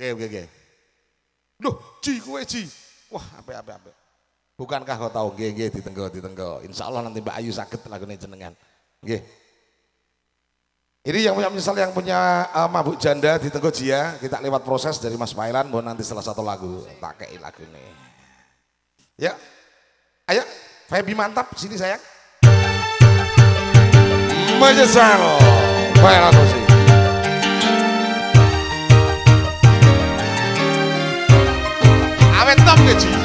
Oke, oke, oke. Loh, Ji, kue Ji. Wah, apa, apa, apa. Bukankah kau tahu, nggih, nggih, ditenggo, ditenggo. Insya Allah nanti Mbak Ayu sakit lagunya jenengan. Nggih. Ini yang punya misal yang punya uh, mabuk janda di Jia, kita lewat proses dari Mas Pailan, mau nanti salah satu lagu, tak lagu ini. Ya, ayo, Febi mantap, sini sayang. Menyesal, negative.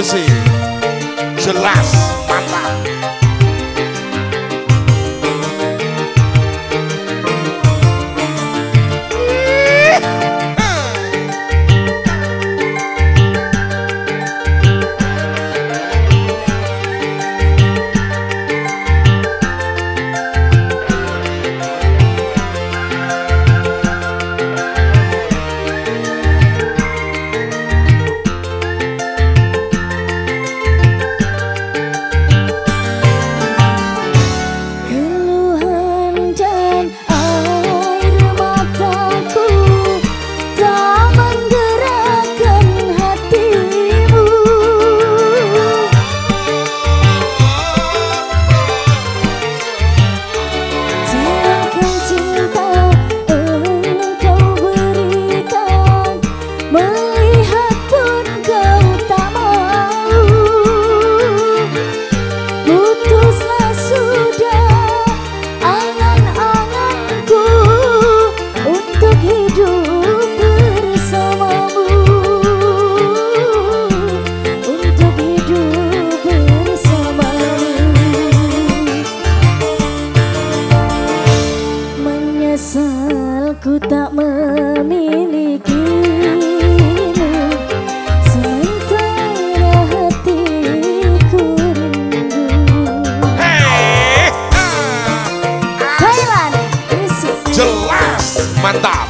pussy to last. 蛮大。